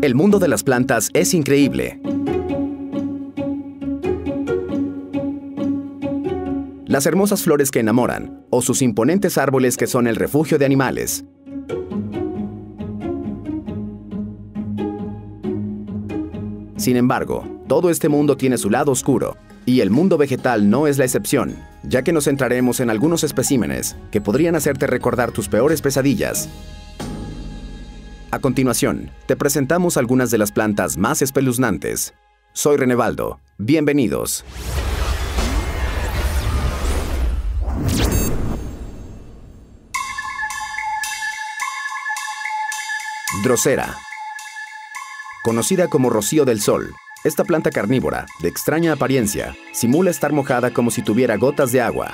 El mundo de las plantas es increíble. Las hermosas flores que enamoran o sus imponentes árboles que son el refugio de animales. Sin embargo, todo este mundo tiene su lado oscuro, y el mundo vegetal no es la excepción, ya que nos centraremos en algunos especímenes que podrían hacerte recordar tus peores pesadillas. A continuación, te presentamos algunas de las plantas más espeluznantes. Soy Renevaldo. Bienvenidos. Drosera. Conocida como rocío del sol, esta planta carnívora, de extraña apariencia, simula estar mojada como si tuviera gotas de agua.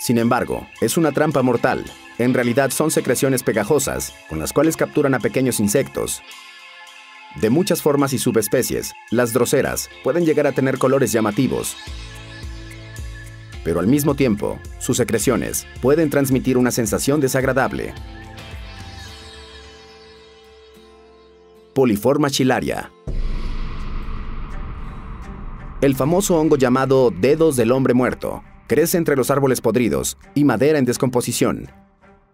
Sin embargo, es una trampa mortal. En realidad son secreciones pegajosas, con las cuales capturan a pequeños insectos. De muchas formas y subespecies, las droseras pueden llegar a tener colores llamativos. Pero al mismo tiempo, sus secreciones pueden transmitir una sensación desagradable. Poliforma chilaria. El famoso hongo llamado dedos del hombre muerto crece entre los árboles podridos y madera en descomposición.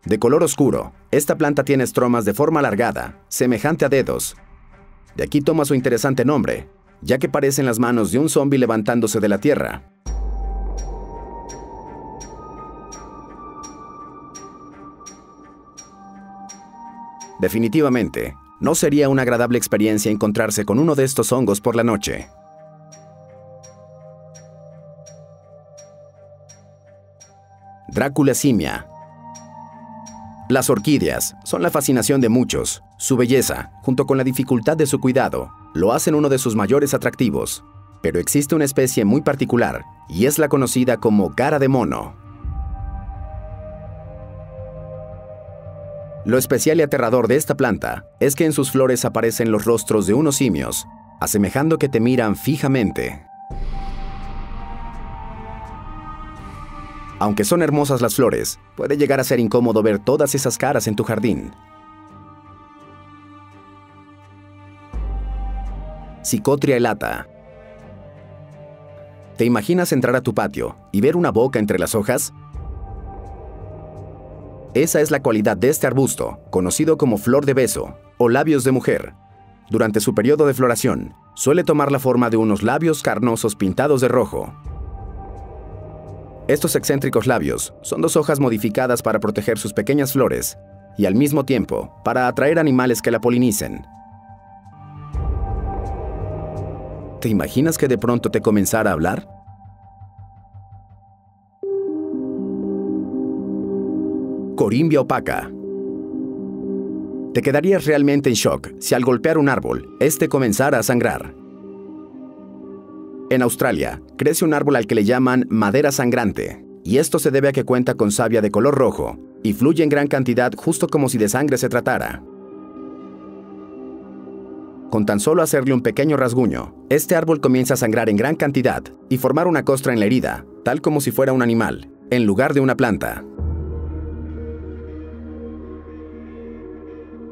De color oscuro, esta planta tiene estromas de forma alargada, semejante a dedos. De aquí toma su interesante nombre, ya que parecen las manos de un zombi levantándose de la tierra. Definitivamente, no sería una agradable experiencia encontrarse con uno de estos hongos por la noche. Drácula simia. Las orquídeas son la fascinación de muchos. Su belleza, junto con la dificultad de su cuidado, lo hacen uno de sus mayores atractivos. Pero existe una especie muy particular, y es la conocida como cara de mono. Lo especial y aterrador de esta planta es que en sus flores aparecen los rostros de unos simios, asemejando que te miran fijamente. Aunque son hermosas las flores, puede llegar a ser incómodo ver todas esas caras en tu jardín. Psicotria elata. ¿Te imaginas entrar a tu patio y ver una boca entre las hojas? Esa es la cualidad de este arbusto, conocido como flor de beso o labios de mujer. Durante su periodo de floración, suele tomar la forma de unos labios carnosos pintados de rojo. Estos excéntricos labios son dos hojas modificadas para proteger sus pequeñas flores y al mismo tiempo para atraer animales que la polinicen. ¿Te imaginas que de pronto te comenzara a hablar? Corimbia opaca. Te quedarías realmente en shock si al golpear un árbol, este comenzara a sangrar. En Australia, crece un árbol al que le llaman madera sangrante, y esto se debe a que cuenta con savia de color rojo y fluye en gran cantidad justo como si de sangre se tratara. Con tan solo hacerle un pequeño rasguño, este árbol comienza a sangrar en gran cantidad y formar una costra en la herida, tal como si fuera un animal, en lugar de una planta.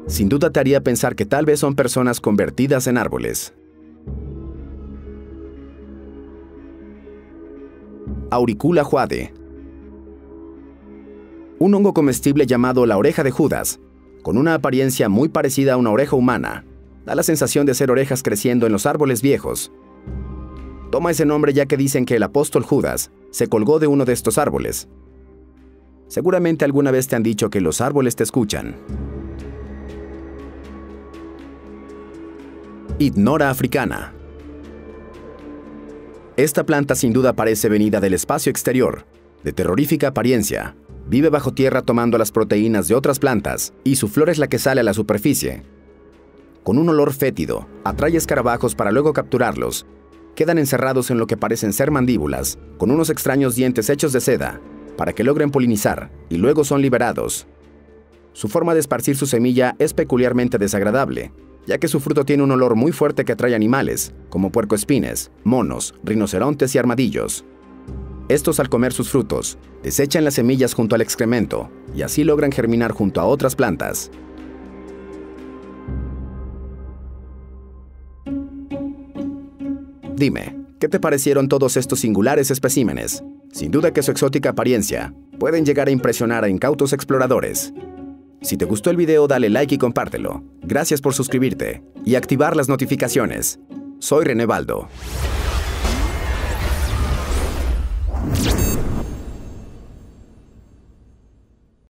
sin duda te haría pensar que tal vez son personas convertidas en árboles. Auricula juade. Un hongo comestible llamado la oreja de Judas, con una apariencia muy parecida a una oreja humana, da la sensación de ser orejas creciendo en los árboles viejos. Toma ese nombre ya que dicen que el apóstol Judas se colgó de uno de estos árboles. Seguramente alguna vez te han dicho que los árboles te escuchan. Ignora africana. Esta planta sin duda parece venida del espacio exterior, de terrorífica apariencia. Vive bajo tierra tomando las proteínas de otras plantas y su flor es la que sale a la superficie. Con un olor fétido, atrae escarabajos para luego capturarlos. Quedan encerrados en lo que parecen ser mandíbulas, con unos extraños dientes hechos de seda, para que logren polinizar y luego son liberados. Su forma de esparcir su semilla es peculiarmente desagradable, ya que su fruto tiene un olor muy fuerte que atrae animales, como puercoespines, monos, rinocerontes y armadillos. Estos al comer sus frutos, desechan las semillas junto al excremento y así logran germinar junto a otras plantas. Dime, ¿qué te parecieron todos estos singulares especímenes? Sin duda que su exótica apariencia pueden llegar a impresionar a incautos exploradores. Si te gustó el video, dale like y compártelo. Gracias por suscribirte y activar las notificaciones. Soy René Baldo.